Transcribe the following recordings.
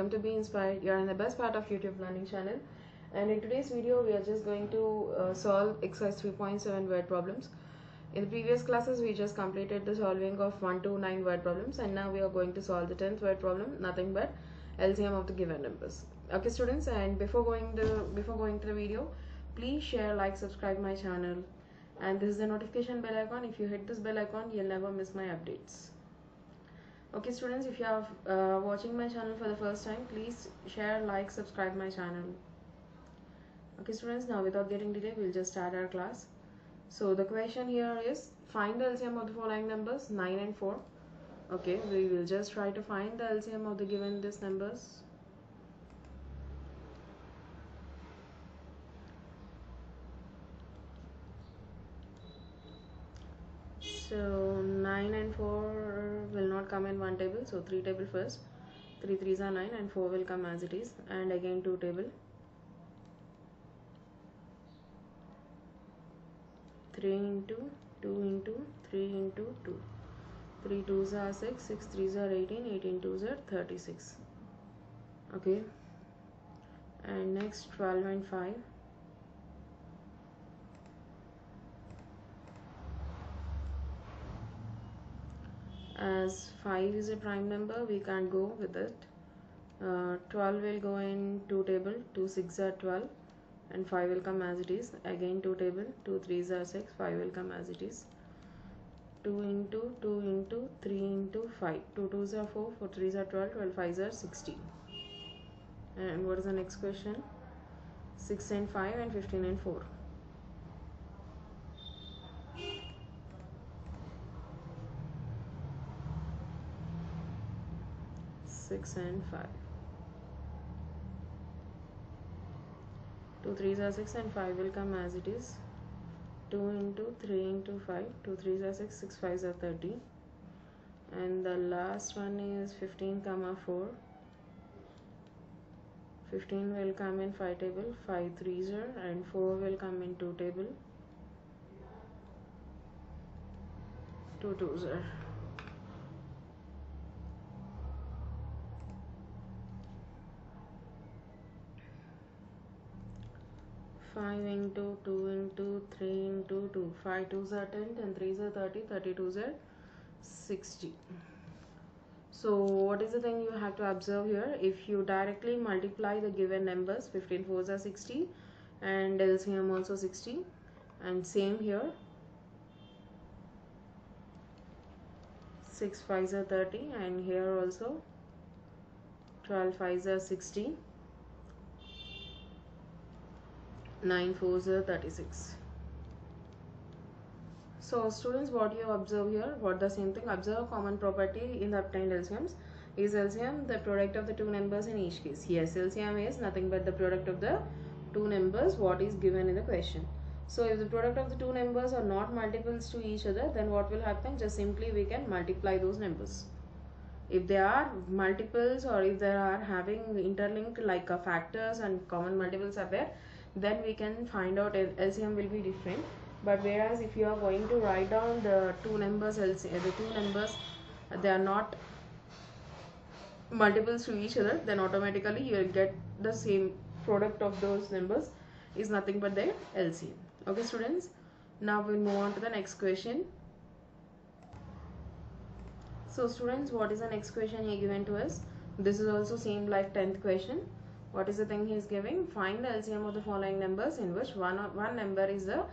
welcome to Be Inspired. You are in the best part of YouTube learning channel. And in today's video, we are just going to uh, solve exercise 3.7 word problems. In the previous classes, we just completed the solving of 1 to 9 word problems and now we are going to solve the 10th word problem, nothing but LCM of the given numbers. Okay students, and before going to before going to the video, please share, like, subscribe my channel. And this is the notification bell icon. If you hit this bell icon, you'll never miss my updates okay students if you are uh, watching my channel for the first time please share like subscribe my channel. Okay students now without getting delay we'll just start our class. So the question here is find the LCM of the following numbers 9 and 4 okay we will just try to find the LCM of the given these numbers so 9 and 4 will not come in one table. So 3 table first. 3 3s are 9 and 4 will come as it is. And again 2 table. 3 into 2 into 3 into 2 3 2s are 6 6 3s are 18 18 2s are 36 okay. And next 12 and 5 as 5 is a prime number we can't go with it. Uh, 12 will go in 2 table 2 6 are 12 and 5 will come as it is. Again 2 table 2 3s are 6 5 will come as it is. 2 into 2 into 3 into 5 2 2s are 4 4 3s are 12 12 5s are 16 and what is the next question? 6 and 5 and 15 and 4 6 and 5 2 3s are 6 and 5 will come as it is. 2 into 3 into 5 2 3s are 6 6 5s are 30 and the last one is 15 comma 4 15 will come in 5 table. 5 3s are and 4 will come in 2 table. 2 2s are Five into two into three into two. Five twos are ten, ten threes are thirty, thirty twos are sixty. So what is the thing you have to observe here? If you directly multiply the given numbers, 15 fours are 60 and LCM also 60 and same here 6 fives are 30 and here also 12 fives are 60 9 fours are 36 so students what you observe here what the same thing observe common property in the obtained LCMs is LCM the product of the two numbers in each case? Yes LCM is nothing but the product of the two numbers what is given in the question. So if the product of the two numbers are not multiples to each other then what will happen? Just simply we can multiply those numbers. If they are multiples or if they are having interlinked like factors and common multiples are there then we can find out LCM will be different. But whereas if you are going to write down the two numbers LCM, uh, the two numbers uh, they are not multiples to each other then automatically you will get the same product of those numbers is nothing but their LCM okay students? Now we'll move on to the next question. So students what is the next question here given to us? This is also same like 10th question what is the thing he is giving? Find the LCM of the following numbers in which one one number is the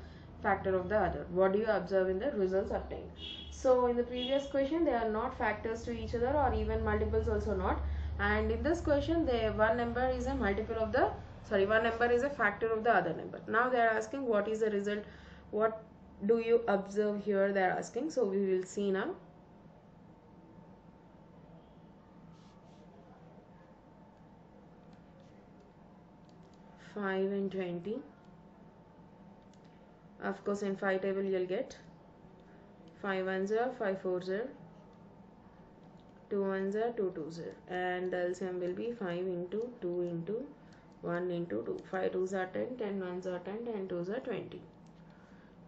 factor of the other. What do you observe in the results obtained so in the previous question they are not factors to each other or even multiples also not. And in this question the one number is a multiple of the sorry one number is a factor of the other number. Now they are asking what is the result? What do you observe here? They are asking. So we will see now five and twenty. Of course in 5 table you'll get 5 ones are 5 fours are 2 ones are 2 twos are and the LCM will be 5 into 2 into 1 into 2 5 twos are 10 10 ones are 10 10 twos are 20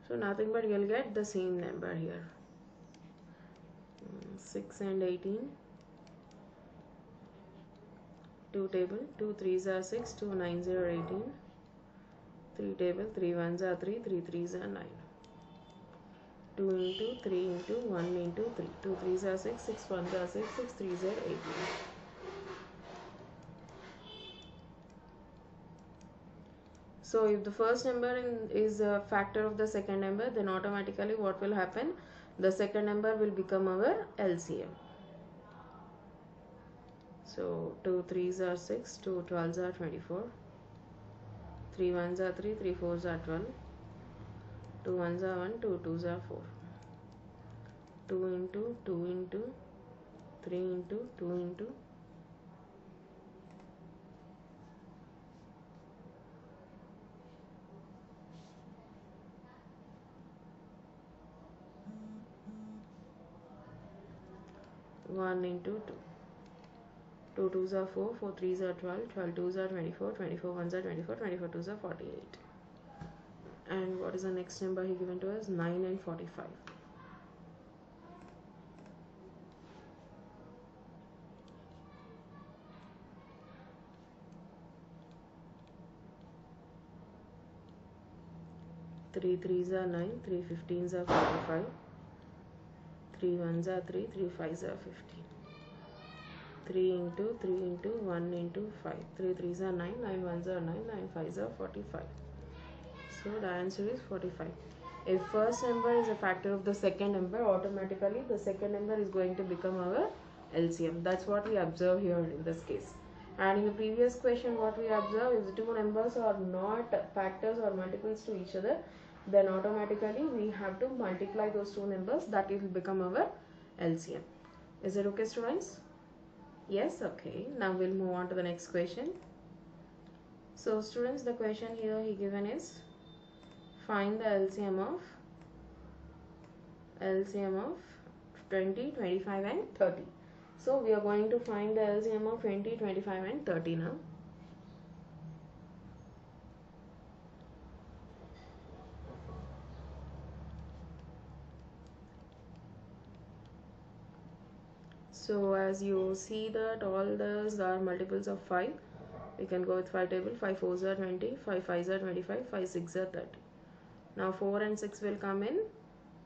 so nothing but you'll get the same number here. Mm, 6 and 18 2 table 2 3s are 6 2 9s are 18 3 table 3 1s are 3 3 3s are 9 2 into 3 into 1 into 3 2 3s are 6 6 1s are 6 6 3s are 18 so if the first number in, is a factor of the second number then automatically what will happen? The second number will become our LCM so 2 3s are 6 2 12s are 24 3 1s are 3 3 4s are 12 2 1s are 1 2 2s are 4 2 into 2 into 3 into 2 into. One into two. 2 2s are 4, 4 3s are 12, 12 2s are 24, 24 1s are 24, 24 2s are 48. And what is the next number he given to us? 9 and 45. Three threes are nine, three fifteens are forty-five, three ones are three, three fives are fifteen. 3 into 3 into 1 into 5 3 3s are 9 9 1s are 9 9 5s are 45 so the answer is 45 if first number is a factor of the second number. Automatically the second number is going to become our LCM that's what we observe here in this case. And in the previous question what we observe the two numbers are not factors or multiples to each other. Then automatically we have to multiply those two numbers. That will become our LCM is it okay students Yes, okay. Now we'll move on to the next question. So students, the question here he given is find the LCM of LCM of 20, 25 and 30. So we are going to find the LCM of 20, 25 and 30 now. So as you see that all those are multiples of 5 we can go with 5 table 5 4s are 20 5 5s are 25 5 6 are 30 now 4 and 6 will come in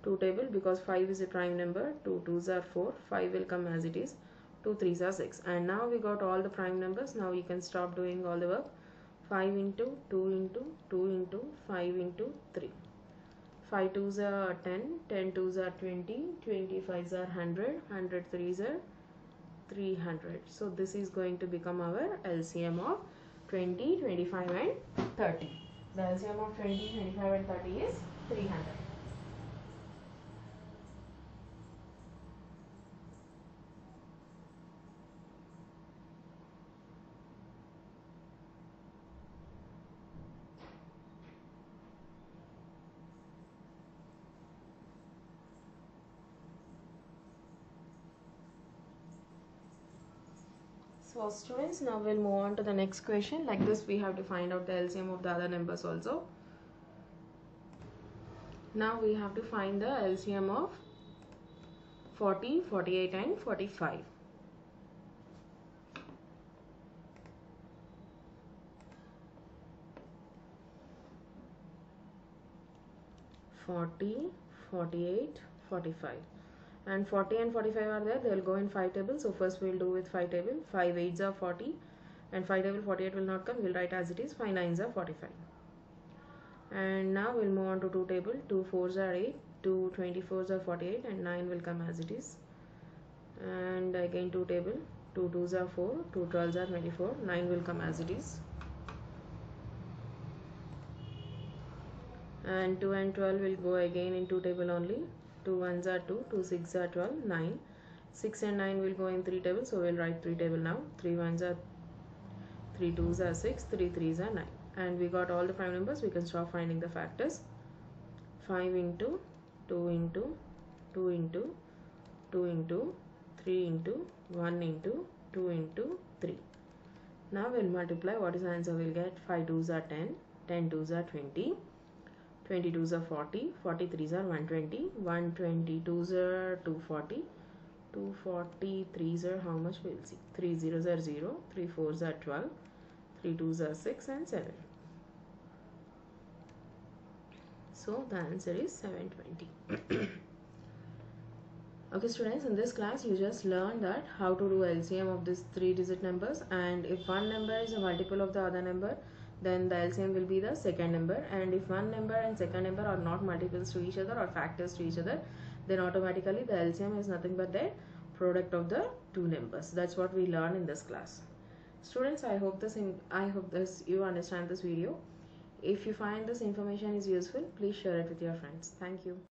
2 table because 5 is a prime number 2 2s are 4 5 will come as it is 2 3s are 6 and now we got all the prime numbers now we can stop doing all the work. 5 into 2 into 2 into 5 into 3 5 2s are 10 10 2s are 20 25s are 100 100 3s are 300 so this is going to become our LCM of 20 25 and 30 the LCM of 20 25 and 30 is 300 So students, now we'll move on to the next question. Like this, we have to find out the LCM of the other numbers also. Now we have to find the LCM of 40, 48 and 45. Forty, forty-eight, forty-five and 40 and 45 are there they'll go in 5 tables. So first we'll do with 5 table. 5 8s are 40 and 5 table 48 will not come. We'll write as it is. 5 9s are 45 and now we'll move on to 2 table. 2 4s are 8 2 24s are 48 and 9 will come as it is. And again 2 table. 2 2s are 4 2 12s are 24 9 will come as it is. And 2 and 12 will go again in 2 table only 2 ones are 2 2 6 are 12 9 6 and 9 will go in 3 tables so we'll write 3 table now. 3 ones are 3 twos are 6 3 threes are 9 and we got all the prime numbers we can start finding the factors. 5 into 2 into 2 into 2 into 3 into 1 into 2 into 3 now we'll multiply what is the answer we'll get? 5 twos are 10 10 twos are 20 22s are 40 43s are 120 122s are 240 240 3s are how much we'll see? 3 zeros are 0 3 4s are 12 3 2s are 6 and 7 so the answer is 720 okay students in this class you just learned that how to do LCM of these three digit numbers and if one number is a multiple of the other number then the LCM will be the second number. And if one number and second number are not multiples to each other or factors to each other then automatically the LCM is nothing but the product of the two numbers. That's what we learn in this class. Students I hope this in, I hope this you understand this video. If you find this information is useful please share it with your friends. Thank you